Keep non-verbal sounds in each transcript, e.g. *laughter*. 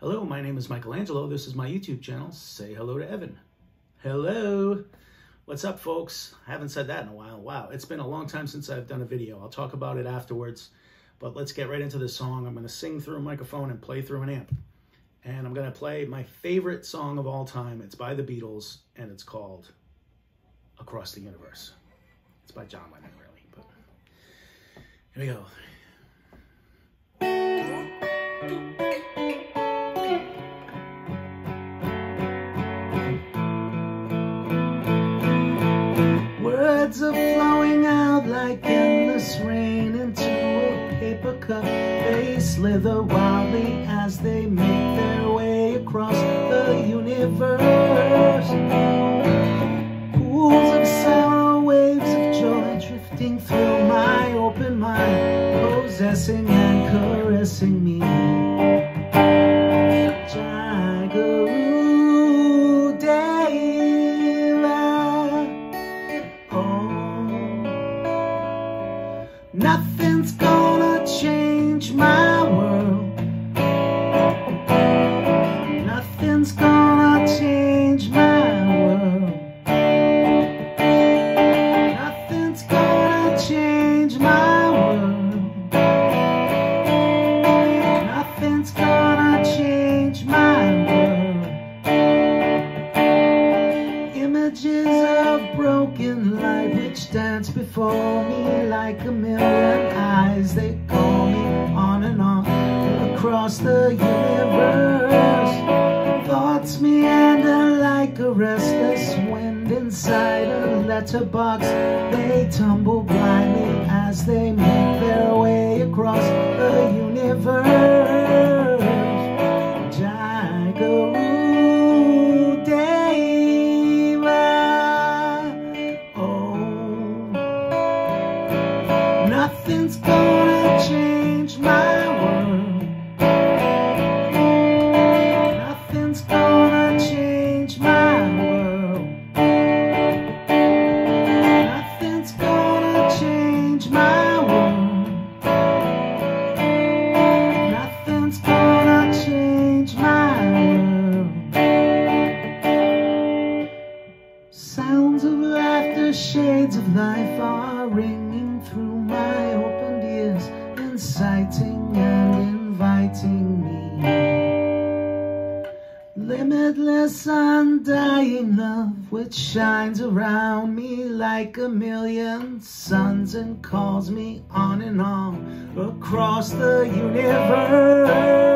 Hello, my name is Michelangelo. This is my YouTube channel. Say hello to Evan. Hello. What's up, folks? I haven't said that in a while. Wow, it's been a long time since I've done a video. I'll talk about it afterwards, but let's get right into the song. I'm going to sing through a microphone and play through an amp. And I'm going to play my favorite song of all time. It's by the Beatles, and it's called Across the Universe. It's by John Lennon, really, but here we go. Words are flowing out like endless rain into a paper cup. They slither wildly as they make their way across the universe. Before me like a million eyes. They call me on and on across the universe. Thoughts meander like a restless wind inside a letterbox. They tumble blindly as they make their way across the universe. Nothing's gonna change my world. Nothing's gonna change my world. Nothing's gonna change my world. Nothing's gonna change my world. Sounds of laughter, shades of life are ringing me. Limitless, undying love, which shines around me like a million suns and calls me on and on across the universe.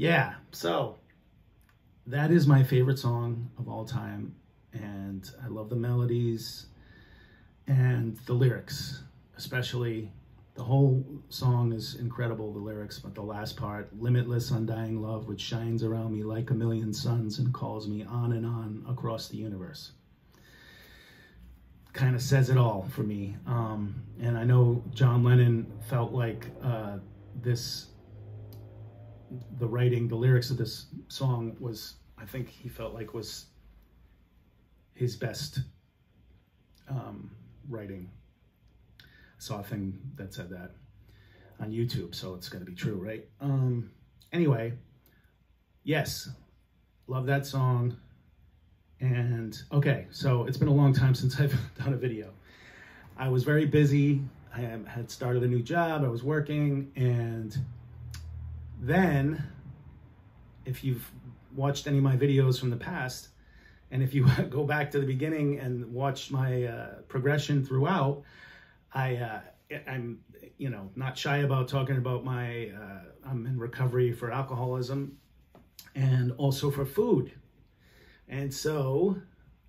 Yeah. So that is my favorite song of all time. And I love the melodies and the lyrics, especially the whole song is incredible, the lyrics, but the last part, limitless, undying love, which shines around me like a million suns and calls me on and on across the universe. Kind of says it all for me. Um, and I know John Lennon felt like uh, this, the writing, the lyrics of this song was, I think he felt like was his best um, writing saw a thing that said that on YouTube, so it's going to be true, right? Um, anyway, yes, love that song. And okay, so it's been a long time since *laughs* I've done a video. I was very busy. I had started a new job. I was working. And then, if you've watched any of my videos from the past, and if you *laughs* go back to the beginning and watch my uh, progression throughout, I uh, I'm you know not shy about talking about my uh, I'm in recovery for alcoholism and also for food, and so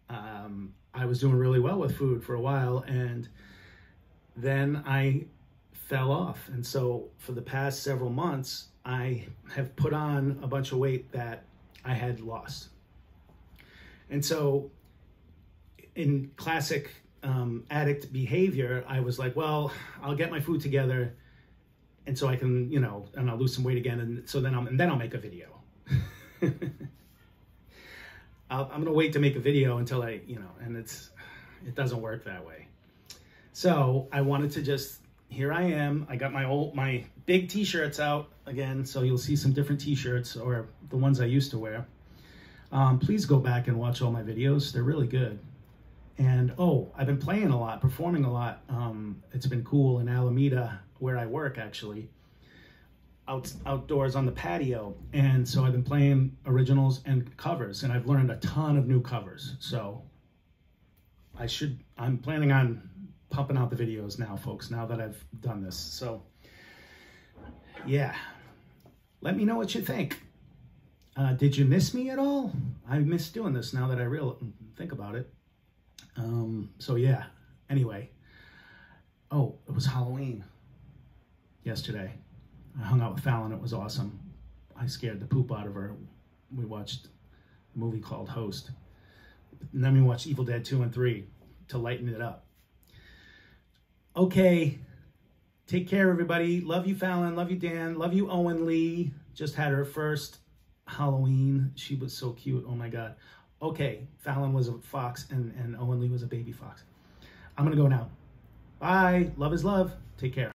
um, I was doing really well with food for a while, and then I fell off, and so for the past several months I have put on a bunch of weight that I had lost, and so in classic um, addict behavior, I was like, well, I'll get my food together, and so I can, you know, and I'll lose some weight again, and so then I'm, and then I'll make a video. *laughs* i am gonna wait to make a video until I, you know, and it's, it doesn't work that way. So I wanted to just, here I am. I got my old, my big t-shirts out again, so you'll see some different t-shirts or the ones I used to wear. Um, please go back and watch all my videos. They're really good. And oh, I've been playing a lot, performing a lot. Um, it's been cool in Alameda, where I work actually, out, outdoors on the patio. And so I've been playing originals and covers, and I've learned a ton of new covers. So I should, I'm planning on pumping out the videos now, folks, now that I've done this. So yeah, let me know what you think. Uh, did you miss me at all? I miss doing this now that I real think about it. Um, so yeah, anyway. Oh, it was Halloween yesterday. I hung out with Fallon. It was awesome. I scared the poop out of her. We watched a movie called Host. And then we watched Evil Dead 2 and 3 to lighten it up. Okay. Take care, everybody. Love you, Fallon. Love you, Dan. Love you, Owen Lee. Just had her first Halloween. She was so cute. Oh my God okay, Fallon was a fox and, and Owen Lee was a baby fox. I'm going to go now. Bye. Love is love. Take care.